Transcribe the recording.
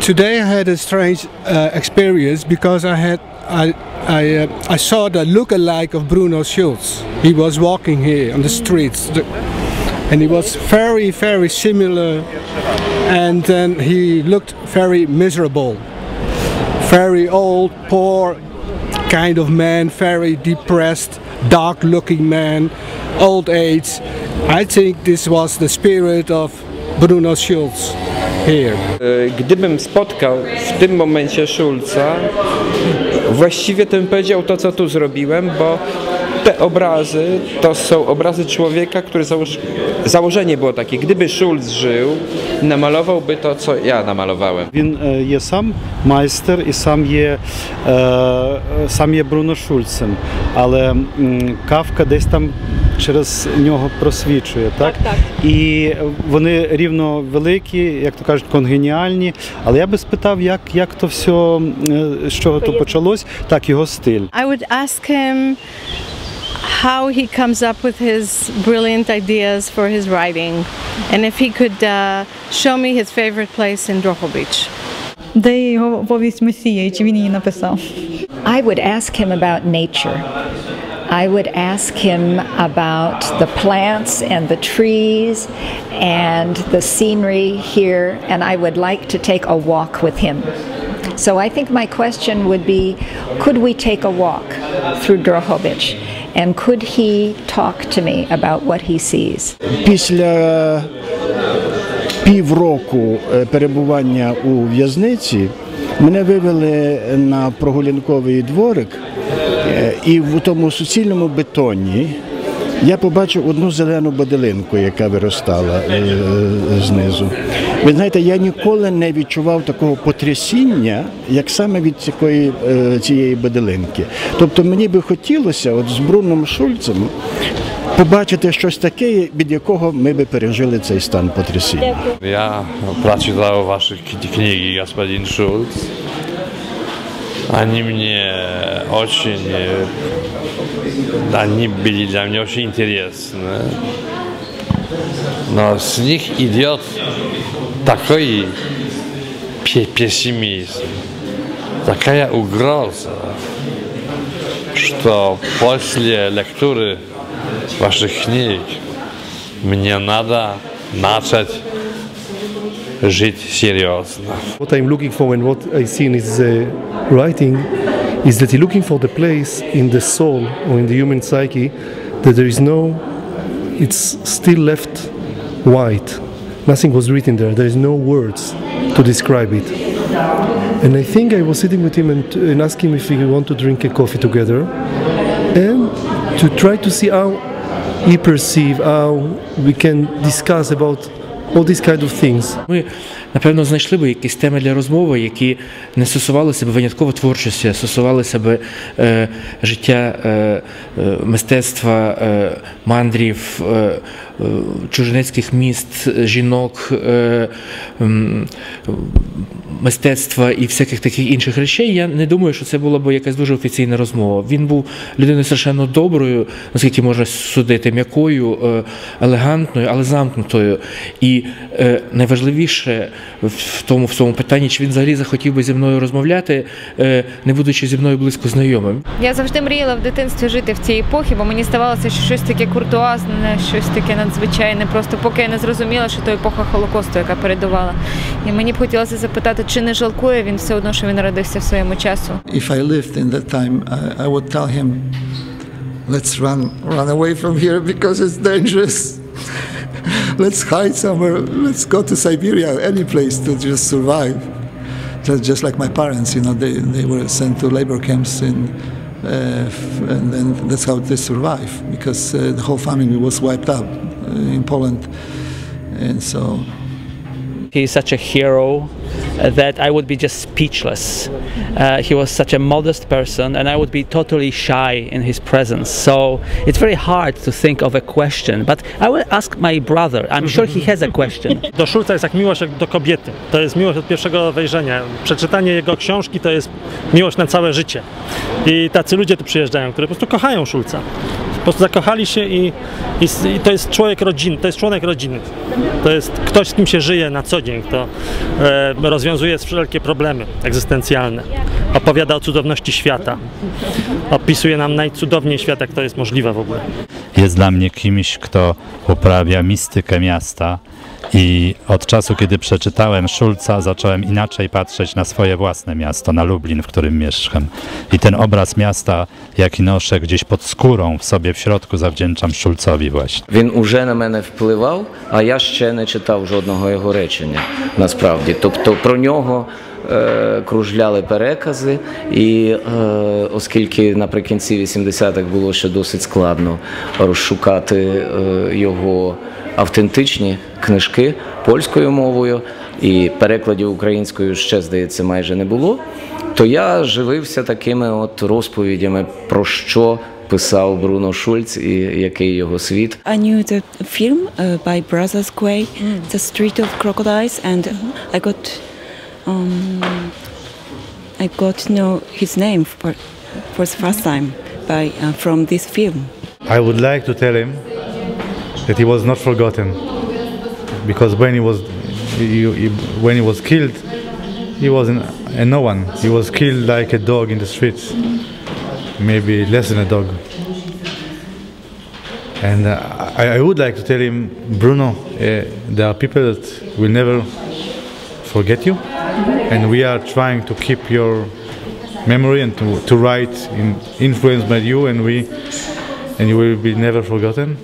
Today I had a strange uh, experience because I had I I, uh, I saw the look-alike of Bruno Schulz. He was walking here on the streets, the- and he was very very similar, and then he looked very miserable, very old, poor kind of man, very depressed, dark-looking man, old age. I think this was the spirit of Bruno Schulz here. E, Gdybym spotkał w tym momencie Szulca, właściwie to bym powiedział to, co tu zrobiłem, bo te obrazy to są obrazy człowieka, który założ... założenie było takie, gdyby Schulz żył, namalowałby to, co ja namalowałem. Він е, є сам майстер і сам є, е, сам є Бруно Шульцем. Але Кавка десь там через нього просвічує. Так? Так, так. І вони рівно великі, як то кажуть, конгеніальні. Але я би спитав, як, як то все, з чого то почалось, так його стиль. I would ask him how he comes up with his brilliant ideas for his writing and if he could uh, show me his favorite place in Drohobych. Де є його повість Месія, і чи він її написав? I would ask him about nature. I would ask him about the plants and the trees and the scenery here, and I would like to take a walk with him. So I think my question would be could we take a walk through Drohobych? And could he talk to me about what he sees? Після півроку е, перебування у в'язниці мене вивели на прогулянковий дворик, е, і в тому суцільному бетоні я побачив одну зелену баделинку, яка виростала е, знизу. Ви знаєте, я ніколи не відчував такого потрясіння, як саме від цієї, е, цієї баделинки. Тобто мені би хотілося, от з Бруном Шульцем, побачити щось таке, від якого ми би пережили цей стан потрясіння. Я прочитал ваши кни- книги, господин Шульц. Они мне очень... э, Они были для меня очень интересны. Но с них идет такой пе- пессимизм, такая угроза, что после лекторы ваших книг мне надо начать жить серьезно. What I'm looking for and what I see in his uh, writing is that he's looking for the place in the soul or in the human psyche that there is no, it's still left white. Nothing was written there. There is no words to describe it. And I think I was sitting with him and, and asked him if we want to drink a coffee together and to try to see how he perceive, how we can discuss about all these kind of things. Ми, напевно, знайшли би якісь теми для розмови, які не стосувалися б винятково творчості, а стосувалися б е, життя е, е, мистецтва, е, мандрів, е, е, чужинецьких міст, жінок, е, м, мистецтва і всяких таких інших речей. Я не думаю, що це була б якась дуже офіційна розмова. Він був людиною страшенно доброю, наскільки можна судити, м'якою, е, елегантною, але замкнутою. І е, найважливіше в тому в цьому питанні, чи він взагалі захотів би зі мною розмовляти, е, не будучи зі мною близько знайомим. Я завжди мріяла в дитинстві жити в цій епохі, бо мені здавалося, що щось таке куртуазне, щось таке надзвичайне, просто поки я не зрозуміла, що то епоха Холокосту, яка передувала. І мені б хотілося запитати, чи не жалкує він все одно, що він народився в своєму часу. If I lived in that time, I, I would tell him, let's run, run away from here because it's dangerous. let's hide somewhere. Let's go to Siberia, any place to just survive. Just, just like my parents, you know, they, they were sent to labor camps in, uh, f- and then that's how they survive because uh, the whole family was wiped out uh, in Poland. And so He's such a hero uh, that I would be just speechless. Uh, he was such a modest person, and I would be totally shy in his presence. So it's very hard to think of a question. But I will ask my brother. I'm sure he has a question. Do Szulca jest jak miłość do kobiety. To jest miłość od pierwszego wejrzenia. Przeczytanie jego książki to jest miłość na całe życie. I tacy ludzie tu przyjeżdżają, którzy po prostu kochają Szulca. Po prostu zakochali się i, i, i to jest człowiek rodziny, to jest członek rodziny. To jest ktoś, z kim się żyje na co dzień, kto e, rozwiązuje wszelkie problemy egzystencjalne. Opowiada o cudowności świata. Opisuje nam najcudowniej świat, jak to jest możliwe w ogóle. jest dla mnie kimś, kto uprawia mistykę miasta. I od czasu, kiedy przeczytałem Szulca, zacząłem inaczej patrzeć na swoje własne miasto, na Lublin, w którym mieszkam. I ten obraz miasta, jaki noszę gdzieś pod skórą w sobie w środku, zawdzięczam Szulcowi właśnie. Він уже на мене впливав, а я ще не читав жодного його речення насправді. Тобто про нього е, кружляли перекази, і е, оскільки наприкінці 80-х було ще досить складно розшукати е, його Автентичні книжки польською мовою, і перекладів українською ще, здається, майже не було, то я живився такими от розповідями про що писав Бруно Шульц і який його світ. I knew the film uh, by Brothers Quay, The Street of Crocodiles, and I got um, I got to know his name for, for the first time by uh, from this film. I would like to tell him that he was not forgotten. Because when he was he, he- when he was killed he wasn't a no one. He was killed like a dog in the streets. Maybe less than a dog. And uh, I, I would like to tell him Bruno uh, there are people that will never forget you. And we are trying to keep your memory and to, to write in, influenced by you. And we and you will be never forgotten